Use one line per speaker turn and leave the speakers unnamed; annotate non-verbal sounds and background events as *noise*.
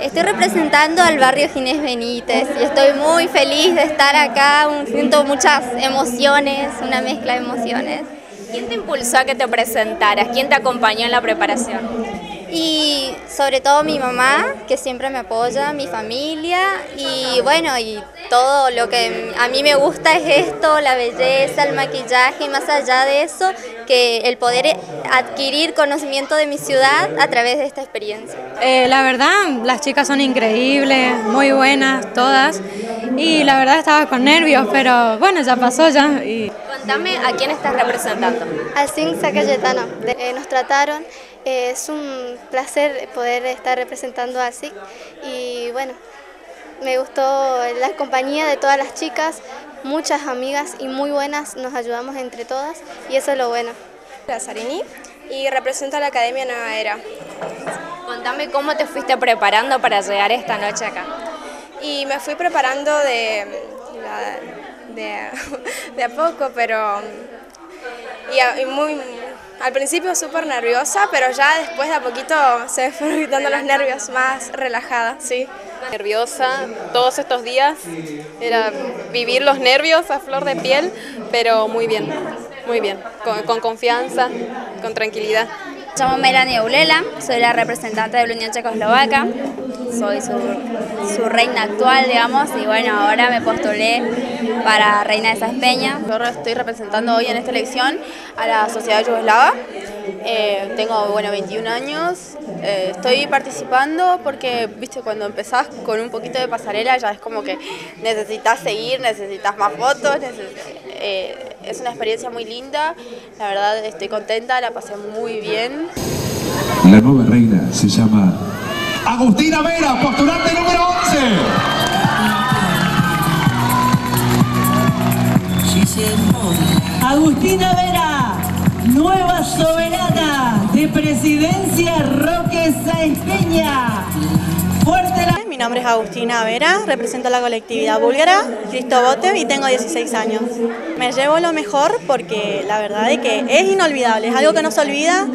Estoy representando al barrio Ginés Benítez y estoy muy feliz de estar acá, siento muchas emociones, una mezcla de emociones.
¿Quién te impulsó a que te presentaras? ¿Quién te acompañó en la preparación?
Y sobre todo mi mamá, que siempre me apoya, mi familia y bueno, y todo lo que a mí me gusta es esto, la belleza, el maquillaje y más allá de eso, que el poder adquirir conocimiento de mi ciudad a través de esta experiencia.
Eh, la verdad, las chicas son increíbles, muy buenas todas y la verdad estaba con nervios, pero bueno, ya pasó ya. Y...
Contame a quién estás representando.
Al Sing Cayetano. Eh, nos trataron es un placer poder estar representando a SIC y bueno, me gustó la compañía de todas las chicas, muchas amigas y muy buenas, nos ayudamos entre todas y eso es lo bueno.
Lazarini y represento a la Academia Nueva Era.
Contame cómo te fuiste preparando para llegar esta noche acá.
Y me fui preparando de, *laughs* de, a poco, pero y muy, al principio súper nerviosa, pero ya después de a poquito se fueron quitando los nervios, más relajada, sí.
Nerviosa todos estos días, era vivir los nervios a flor de piel, pero muy bien, muy bien, con, confianza, con tranquilidad.
Me llamo Melanie Eulela, soy la representante de la Unión Checoslovaca, soy su, su, reina actual, digamos, y bueno, ahora me postulé para Reina de Saspeña.
Yo estoy representando hoy en esta elección a la sociedad yugoslava. Eh, tengo, bueno, 21 años. Eh, estoy participando porque, viste, cuando empezás con un poquito de pasarela ya es como que necesitas seguir, necesitas más fotos. Eh, es una experiencia muy linda. La verdad estoy contenta, la pasé muy bien.
La nueva reina se llama Agustina Vera, postulante número 11.
Agustina Vera, nueva soberana de Presidencia Roque Sáenz Peña. Fuerte la...
Mi nombre es Agustina Vera, represento a la colectividad búlgara, Cristo Bote, y tengo 16 años. Me llevo lo mejor porque la verdad es que es inolvidable, es algo que no se olvida